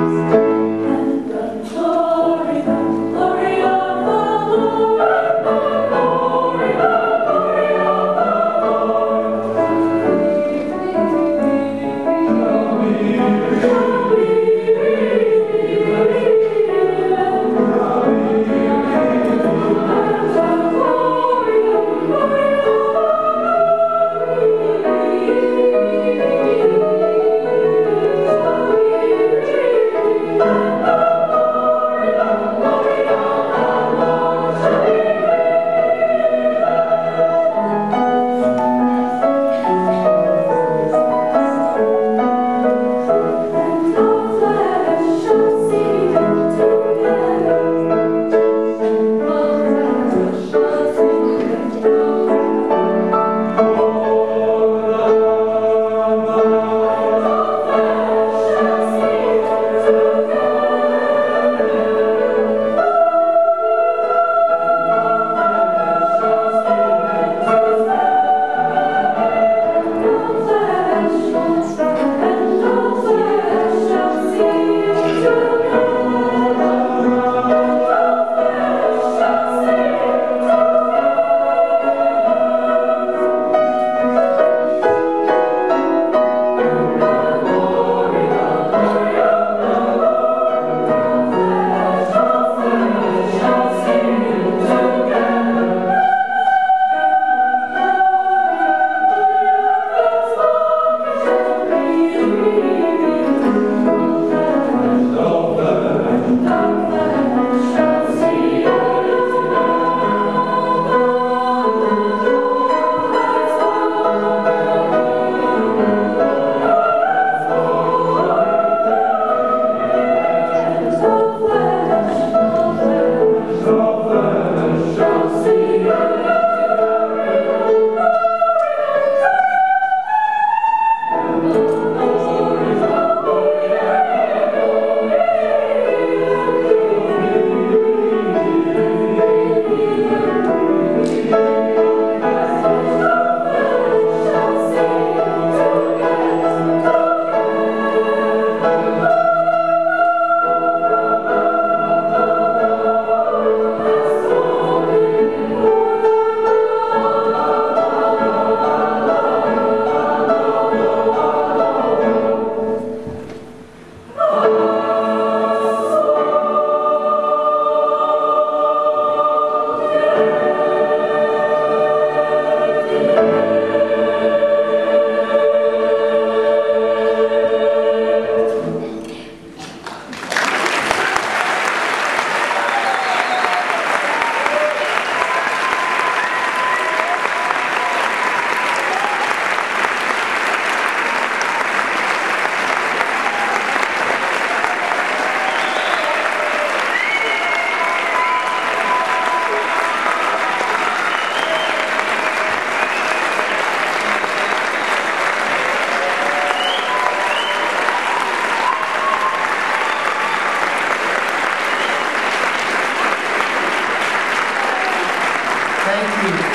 Christ.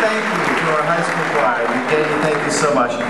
thank you to our high school choir. We thank you, thank you so much.